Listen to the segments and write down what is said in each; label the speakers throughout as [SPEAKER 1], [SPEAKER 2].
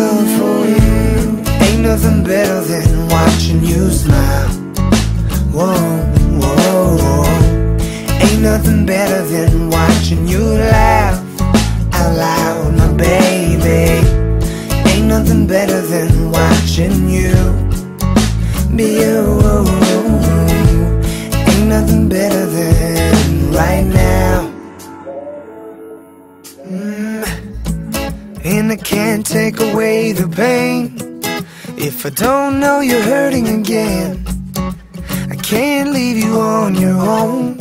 [SPEAKER 1] Love for you. Ain't nothing better than watching you smile. Whoa, whoa, whoa. Ain't nothing better than watching you laugh out loud, my baby. Ain't nothing better than watching you Take away the pain if I don't know you're hurting again. I can't leave you on your own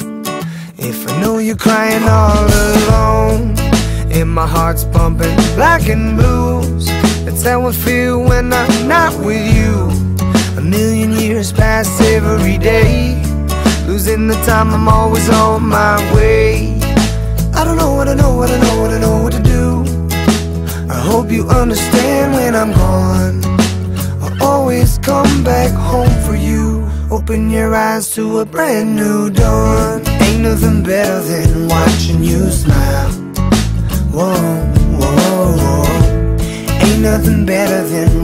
[SPEAKER 1] if I know you're crying all alone. And my heart's pumping black and blues. That's how I feel when I'm not with you. A million years pass every day. Losing the time, I'm always on my way. I don't know I know, what I know, what I know hope you understand when I'm gone. I'll always come back home for you. Open your eyes to a brand new dawn. Ain't nothing better than watching you smile. Whoa, whoa, whoa. Ain't nothing better than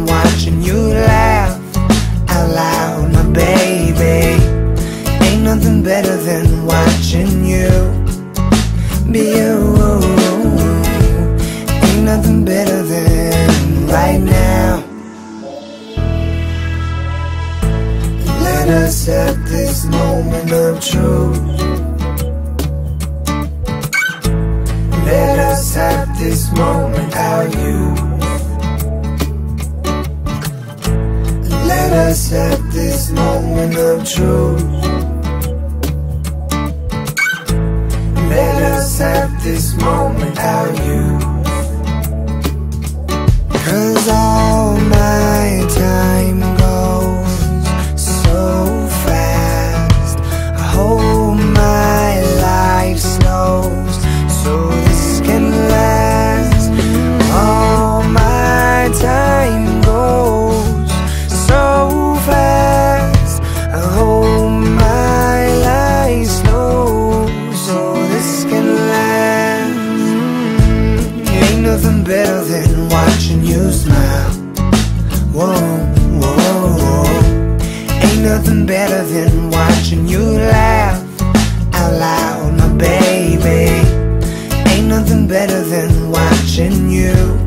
[SPEAKER 1] Let us have this moment of truth. Let us have this moment out you. Let us have this moment of truth. Let us have this moment out you. Cause all loving watching you smile. Whoa, whoa, whoa. Ain't nothing better than watching you laugh out loud, my baby. Ain't nothing better than watching you.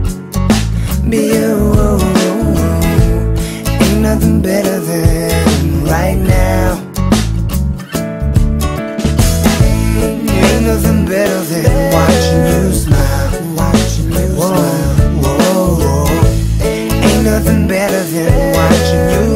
[SPEAKER 1] imagine you.